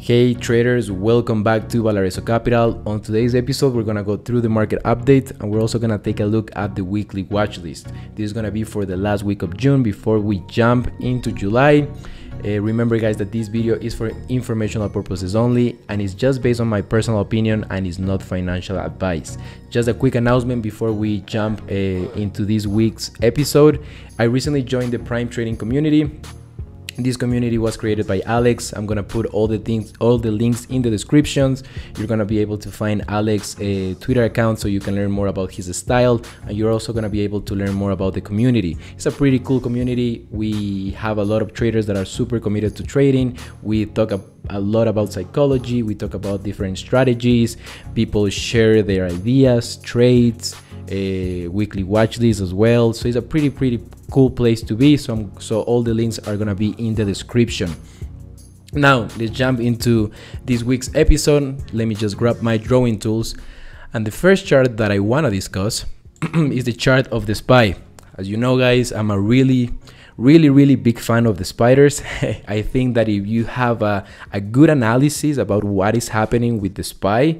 Hey traders, welcome back to Balarezo Capital. On today's episode, we're gonna go through the market update and we're also gonna take a look at the weekly watch list. This is gonna be for the last week of June before we jump into July. Uh, remember guys that this video is for informational purposes only and it's just based on my personal opinion and is not financial advice. Just a quick announcement before we jump uh, into this week's episode. I recently joined the Prime Trading community this community was created by Alex. I'm gonna put all the things, all the links in the descriptions. You're gonna be able to find Alex a Twitter account so you can learn more about his style, and you're also gonna be able to learn more about the community. It's a pretty cool community. We have a lot of traders that are super committed to trading. We talk a lot about psychology. We talk about different strategies. People share their ideas, trades a weekly watch list as well. So it's a pretty, pretty cool place to be. So, so all the links are gonna be in the description. Now, let's jump into this week's episode. Let me just grab my drawing tools. And the first chart that I wanna discuss is the chart of the SPY. As you know, guys, I'm a really, really, really big fan of the spiders. I think that if you have a, a good analysis about what is happening with the SPY,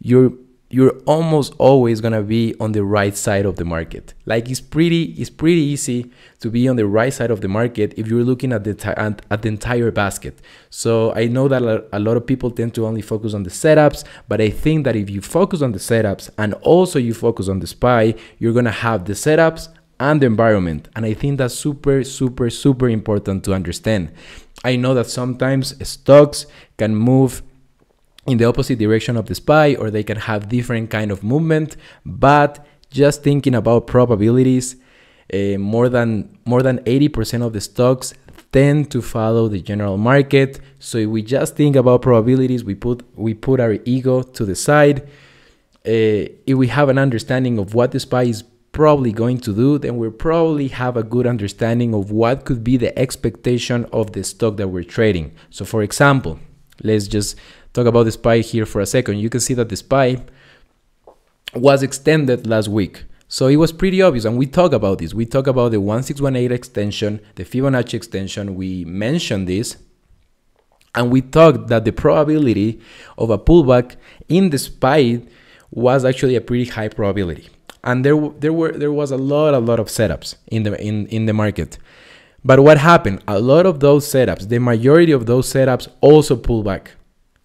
you're you're almost always gonna be on the right side of the market. Like it's pretty, it's pretty easy to be on the right side of the market if you're looking at the at, at the entire basket. So I know that a lot of people tend to only focus on the setups, but I think that if you focus on the setups and also you focus on the SPY, you're gonna have the setups and the environment. And I think that's super, super, super important to understand. I know that sometimes stocks can move in the opposite direction of the SPY or they can have different kind of movement but just thinking about probabilities uh, more than more than 80% of the stocks tend to follow the general market. So if we just think about probabilities we put we put our ego to the side. Uh, if we have an understanding of what the SPY is probably going to do then we probably have a good understanding of what could be the expectation of the stock that we're trading. So for example let's just talk about the SPY here for a second, you can see that the SPY was extended last week. So it was pretty obvious, and we talk about this. We talk about the 1618 extension, the Fibonacci extension. We mentioned this, and we talked that the probability of a pullback in the SPY was actually a pretty high probability. And there, there were there was a lot, a lot of setups in the in, in the market. But what happened? A lot of those setups, the majority of those setups also pulled back.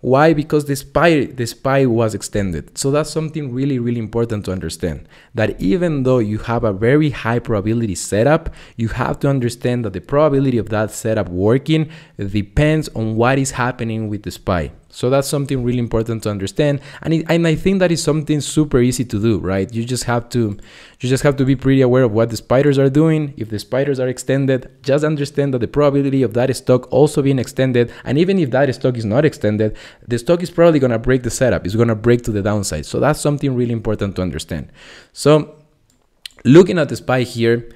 Why? Because the SPY, the SPY was extended. So that's something really, really important to understand. That even though you have a very high probability setup, you have to understand that the probability of that setup working depends on what is happening with the SPY. So that's something really important to understand, and it, and I think that is something super easy to do, right? You just have to you just have to be pretty aware of what the spiders are doing. If the spiders are extended, just understand that the probability of that stock also being extended, and even if that stock is not extended, the stock is probably gonna break the setup. It's gonna break to the downside. So that's something really important to understand. So looking at the SPY here,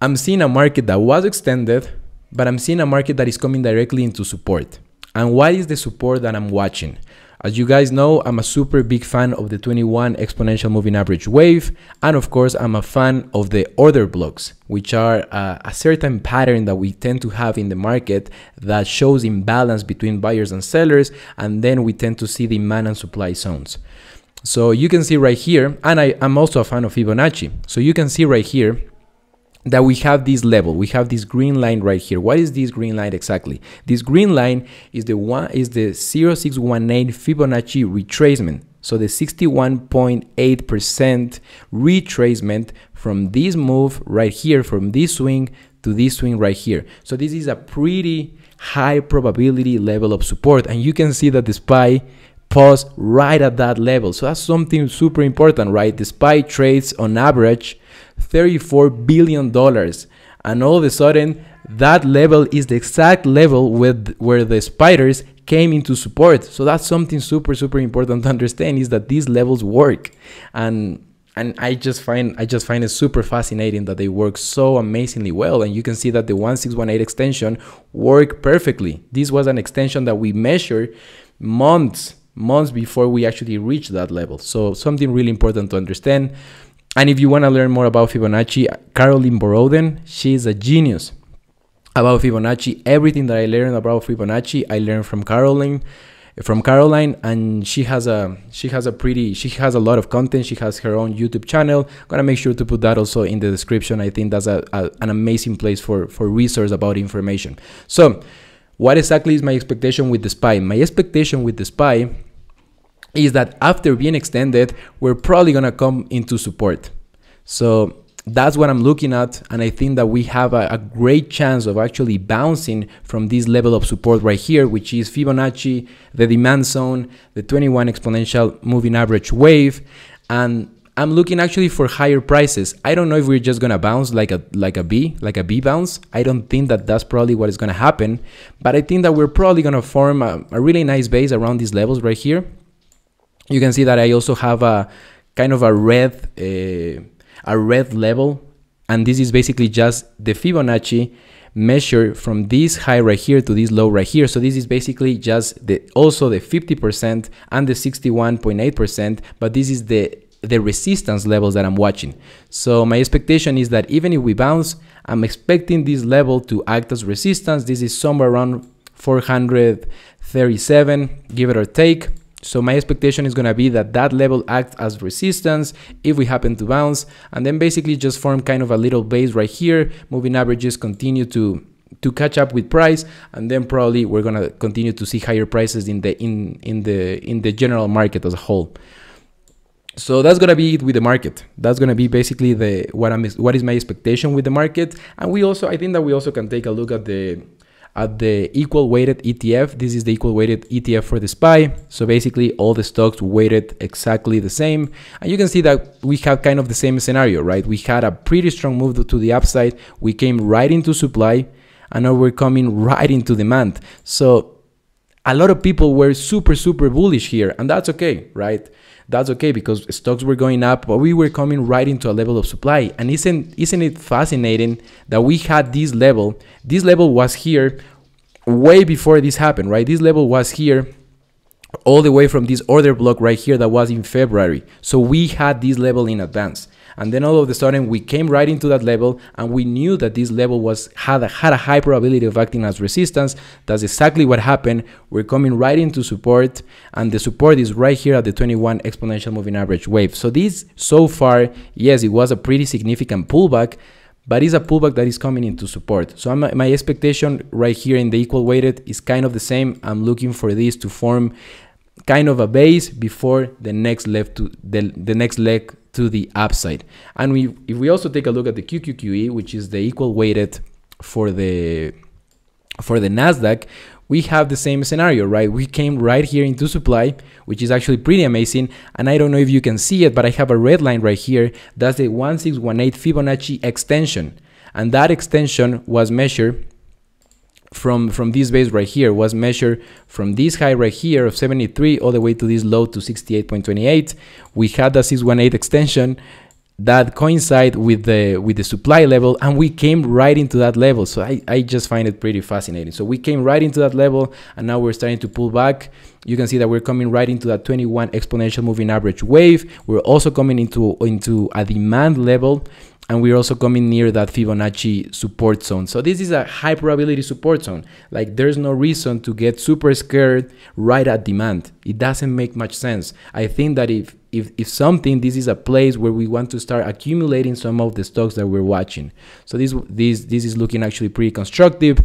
I'm seeing a market that was extended, but I'm seeing a market that is coming directly into support. And what is the support that I'm watching? As you guys know, I'm a super big fan of the 21 exponential moving average wave. And of course, I'm a fan of the order blocks, which are uh, a certain pattern that we tend to have in the market that shows imbalance between buyers and sellers. And then we tend to see the demand and supply zones. So you can see right here, and I, am also a fan of Fibonacci. So you can see right here that we have this level we have this green line right here. What is this green line exactly? This green line is the one is the 0618 fibonacci retracement. So the 61.8% retracement from this move right here from this swing to this swing right here. So this is a pretty high probability level of support and you can see that the SPY paused right at that level. So that's something super important right? The SPY trades on average $34 billion. And all of a sudden, that level is the exact level with where the spiders came into support. So that's something super, super important to understand is that these levels work. And and I just find I just find it super fascinating that they work so amazingly well. And you can see that the 1618 extension worked perfectly. This was an extension that we measured months, months before we actually reached that level. So something really important to understand. And if you want to learn more about Fibonacci, Carolyn Boroden, she's a genius. about Fibonacci. Everything that I learned about Fibonacci, I learned from Carolyn from Carolyn and she has a she has a pretty she has a lot of content she has her own YouTube channel I'm gonna make sure to put that also in the description I think that's a, a, an amazing place for for resource about information so what exactly is my expectation with the SPY my expectation with the SPY is that after being extended we're probably gonna come into support so that's what I'm looking at. And I think that we have a, a, great chance of actually bouncing from this level of support right here, which is Fibonacci, the demand zone, the 21 exponential moving average wave. And I'm looking actually for higher prices. I don't know if we're just gonna bounce like a like a B, like a B bounce. I don't think that that's probably what is gonna happen, but I think that we're probably gonna form a, a really nice base around these levels right here. You can see that I also have a kind of a red uh, a red level and this is basically just the Fibonacci measure from this high right here to this low right here. So this is basically just the also the 50% and the 61.8%, but this is the the resistance levels that I'm watching. So my expectation is that even if we bounce, I'm expecting this level to act as resistance. This is somewhere around 437, give it or take. So my expectation is going to be that that level acts as resistance if we happen to bounce and then basically just form kind of a little base right here. Moving averages continue to to catch up with price and then probably we're going to continue to see higher prices in the in in the in the general market as a whole. So that's gonna be it with the market. That's gonna be basically the what I'm what is my expectation with the market. And we also I think that we also can take a look at the at the equal weighted ETF. This is the equal weighted ETF for the SPY. So basically all the stocks weighted exactly the same. And you can see that we have kind of the same scenario, right? We had a pretty strong move to the upside. We came right into supply and now we're coming right into demand. So a lot of people were super, super bullish here and that's okay, right? That's okay because stocks were going up, but we were coming right into a level of supply. And isn't isn't it fascinating that we had this level? This level was here way before this happened, right? This level was here all the way from this order block right here that was in February. So we had this level in advance. And then all of a sudden we came right into that level and we knew that this level was had a, had a high probability of acting as resistance. That's exactly what happened. We're coming right into support and the support is right here at the 21 exponential moving average wave. So this so far, yes, it was a pretty significant pullback, but it's a pullback that is coming into support. So I'm, my expectation right here in the equal weighted is kind of the same. I'm looking for this to form kind of a base before the next leg to the, the next leg to the upside. And we if we also take a look at the QQQE, which is the equal weighted for the for the Nasdaq, we have the same scenario, right? We came right here into supply, which is actually pretty amazing. And I don't know if you can see it, but I have a red line right here. That's the 1618 Fibonacci extension. And that extension was measured from from this base right here was measured from this high right here of 73 all the way to this low to 68.28 we had the 618 extension that coincide with the with the supply level and we came right into that level. So I, I just find it pretty fascinating. So we came right into that level and now we're starting to pull back. You can see that we're coming right into that 21 exponential moving average wave. We're also coming into into a demand level and we're also coming near that Fibonacci support zone. So this is a high probability support zone. Like there's no reason to get super scared right at demand. It doesn't make much sense. I think that if if, if something, this is a place where we want to start accumulating some of the stocks that we're watching. So this this this is looking actually pretty constructive.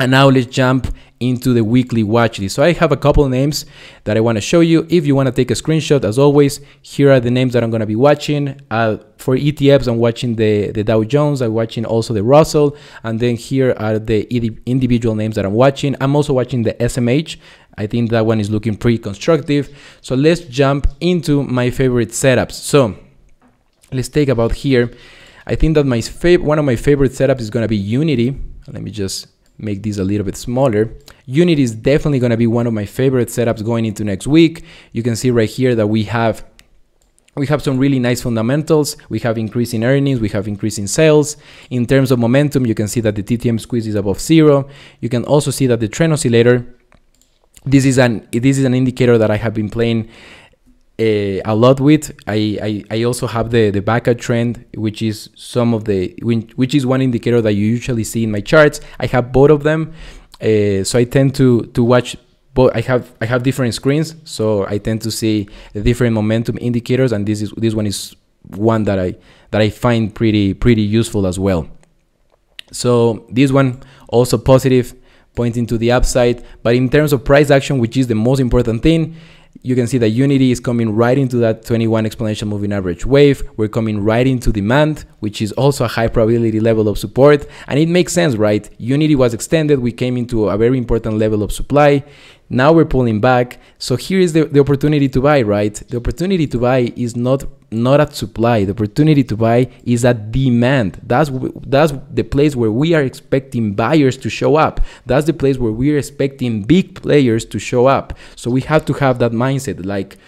And now let's jump into the weekly watch list. So I have a couple names that I want to show you. If you want to take a screenshot, as always, here are the names that I'm going to be watching. Uh, for ETFs, I'm watching the, the Dow Jones. I'm watching also the Russell. And then here are the individual names that I'm watching. I'm also watching the SMH. I think that one is looking pretty constructive. So let's jump into my favorite setups. So let's take about here. I think that my one of my favorite setups is going to be Unity. Let me just make these a little bit smaller. Unity is definitely going to be one of my favorite setups going into next week. You can see right here that we have we have some really nice fundamentals. We have increasing earnings. We have increasing sales. In terms of momentum, you can see that the TTM squeeze is above zero. You can also see that the trend oscillator, this is an this is an indicator that I have been playing a, a lot with. I, I, I also have the the Vaca trend, which is some of the which is one indicator that you usually see in my charts. I have both of them, uh, so I tend to to watch. But I have I have different screens, so I tend to see the different momentum indicators, and this is this one is one that I that I find pretty pretty useful as well. So this one also positive, pointing to the upside. But in terms of price action, which is the most important thing, you can see that Unity is coming right into that 21 exponential moving average wave. We're coming right into demand, which is also a high probability level of support. And it makes sense, right? Unity was extended. We came into a very important level of supply. Now we're pulling back. So here is the, the opportunity to buy, right? The opportunity to buy is not not at supply. The opportunity to buy is at demand. That's that's the place where we are expecting buyers to show up. That's the place where we are expecting big players to show up. So we have to have that mindset like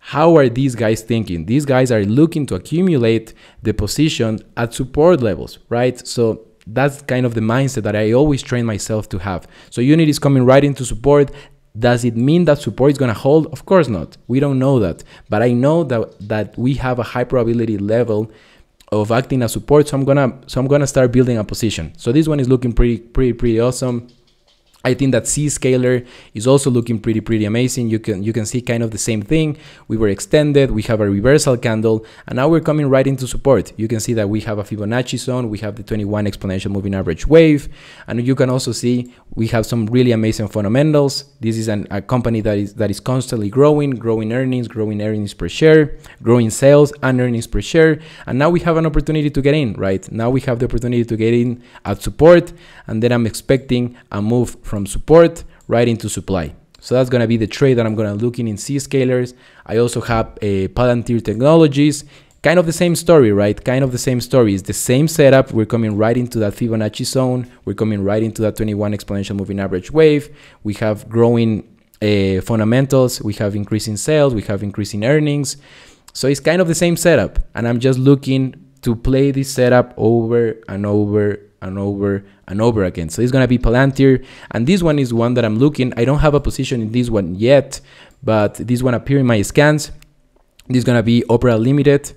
how are these guys thinking? These guys are looking to accumulate the position at support levels, right? So that's kind of the mindset that I always train myself to have. So Unity is coming right into support. Does it mean that support is going to hold? Of course not. We don't know that. But I know that that we have a high probability level of acting as support. So I'm gonna so I'm gonna start building a position. So this one is looking pretty pretty pretty awesome. I think that Zscaler is also looking pretty, pretty amazing. You can you can see kind of the same thing. We were extended, we have a reversal candle, and now we're coming right into support. You can see that we have a Fibonacci zone, we have the 21 exponential moving average wave, and you can also see we have some really amazing fundamentals. This is an, a company that is that is constantly growing, growing earnings, growing earnings per share, growing sales and earnings per share, and now we have an opportunity to get in, right? Now we have the opportunity to get in at support, and then I'm expecting a move from from support right into supply. So that's going to be the trade that I'm going to look in in Zscalers. I also have a Palantir Technologies. Kind of the same story, right? Kind of the same story. It's the same setup. We're coming right into that Fibonacci zone. We're coming right into that 21 exponential moving average wave. We have growing uh, fundamentals. We have increasing sales. We have increasing earnings. So it's kind of the same setup. And I'm just looking to play this setup over and over and over and over again. So it's going to be Palantir. And this one is one that I'm looking. I don't have a position in this one yet, but this one appear in my scans. This is going to be Opera Limited.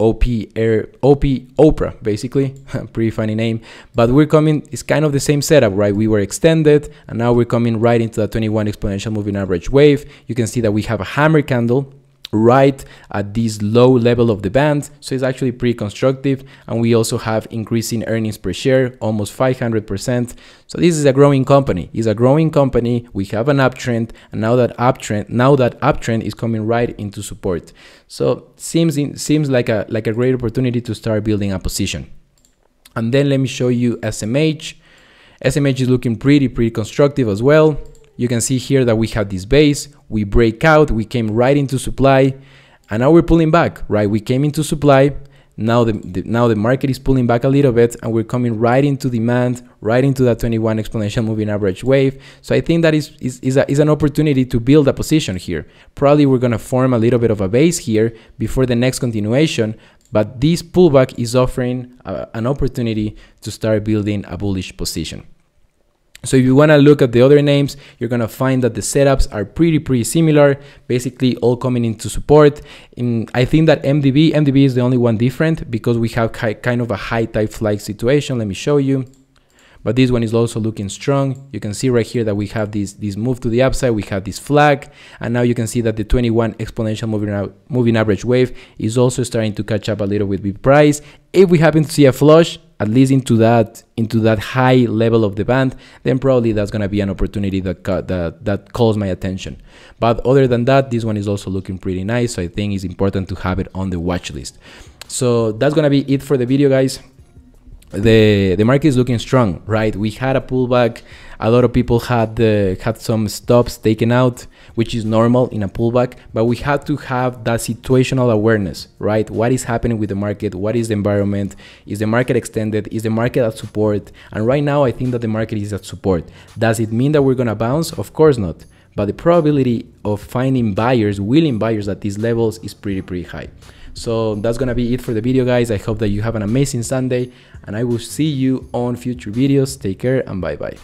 OP Air OP Oprah basically pretty funny name but we're coming it's kind of the same setup right we were extended and now we're coming right into the 21 exponential moving average wave you can see that we have a hammer candle right at this low level of the band so it's actually pretty constructive and we also have increasing earnings per share almost 500% so this is a growing company. It's a growing company. We have an uptrend and now that uptrend now that uptrend is coming right into support. So seems in, seems like a like a great opportunity to start building a position. And then let me show you smh smh is looking pretty pretty constructive as well you can see here that we have this base, we break out, we came right into supply, and now we're pulling back, right? We came into supply, now the, the, now the market is pulling back a little bit and we're coming right into demand right into that 21 exponential moving average wave. So i think that is is, is, a, is an opportunity to build a position here. Probably we're going to form a little bit of a base here before the next continuation but this pullback is offering a, an opportunity to start building a bullish position so if you want to look at the other names, you're going to find that the setups are pretty, pretty similar, basically all coming into support. In, I think that MDB, MDB is the only one different because we have kind of a high tight flag situation. Let me show you. But this one is also looking strong. You can see right here that we have this, this move to the upside. We have this flag. And now you can see that the 21 exponential moving, moving average wave is also starting to catch up a little with the price. If we happen to see a flush, at least into that into that high level of the band, then probably that's gonna be an opportunity that that that calls my attention. But other than that, this one is also looking pretty nice. So I think it's important to have it on the watch list. So that's gonna be it for the video, guys the the market is looking strong, right? We had a pullback. A lot of people had uh, had some stops taken out, which is normal in a pullback. But we had to have that situational awareness, right? What is happening with the market? What is the environment? Is the market extended? Is the market at support? And right now, I think that the market is at support. Does it mean that we're gonna bounce? Of course not. But the probability of finding buyers, willing buyers at these levels, is pretty pretty high. So that's gonna be it for the video guys. I hope that you have an amazing Sunday and I will see you on future videos. Take care and bye bye.